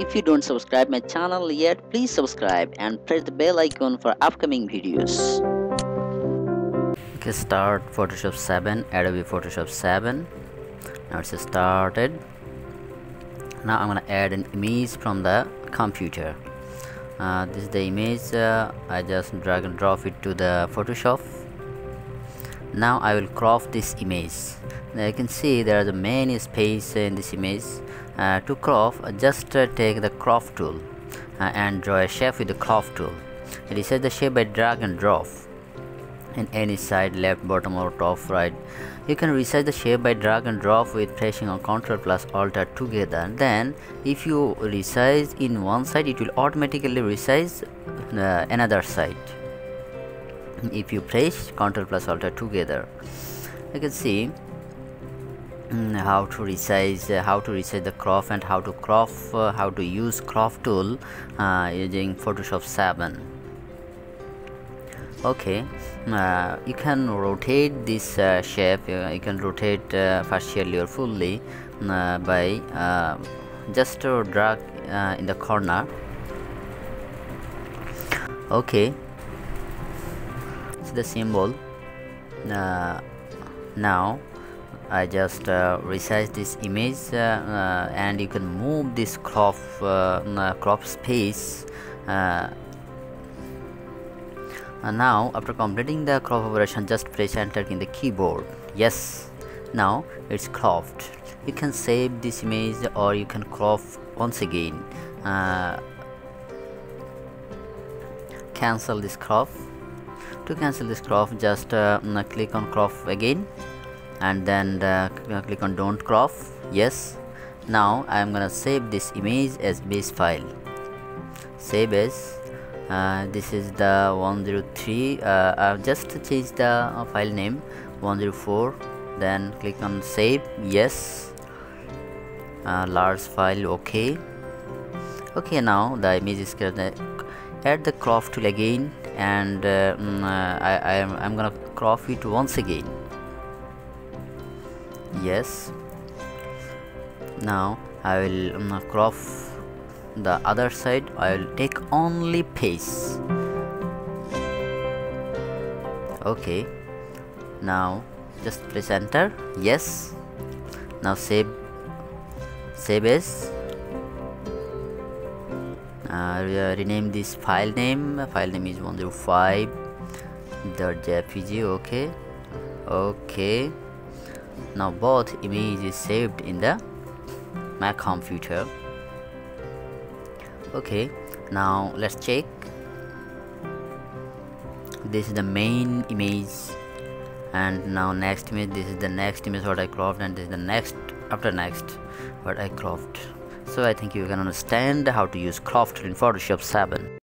If you don't subscribe my channel yet, please subscribe and press the bell icon for upcoming videos. Okay, start Photoshop 7, Adobe Photoshop 7. Now it's started. Now I'm gonna add an image from the computer. Uh, this is the image. Uh, I just drag and drop it to the Photoshop. Now I will crop this image. Now you can see there is a many space in this image to crop just uh, take the crop tool uh, and draw a shape with the crop tool. Reset the shape by drag and drop in any side left bottom or top right. You can resize the shape by drag and drop with pressing on ctrl plus alt together. Then if you resize in one side it will automatically resize uh, another side. If you press ctrl plus alt together. You can see Mm, how to resize uh, how to resize the crop and how to crop uh, how to use crop tool uh, using photoshop 7 okay uh, you can rotate this uh, shape uh, you can rotate partially or fully by just to drag in the corner. Okay. It's the symbol. Now I just uh, resize this image uh, uh, and you can move this crop uh, crop space uh, now after completing the crop operation just press enter in the keyboard. Yes now it's cropped you can save this image or you can crop once again. Uh, cancel this crop to cancel this crop just click on crop again and then uh, click on don't crop? Yes. Now I am gonna save this image as base file. Save as uh, this is the 103 uh, I've just changed the uh, file name 104 then click on save yes. Uh, large file okay. Okay now the image is gonna add the crop tool again and uh, mm, I, I am I'm gonna crop it once again yes. Now I will um, the other side. I will take only pace. Okay. Now just press enter. Yes. Now save save as. Uh, rename this file name. File name is 105 jpg okay. Okay now both images saved in the Mac computer okay now let's check. This is the main image. And now next image this is the next image what I cropped and this is the next after next what I cropped so I think you can understand how to use crop in Photoshop 7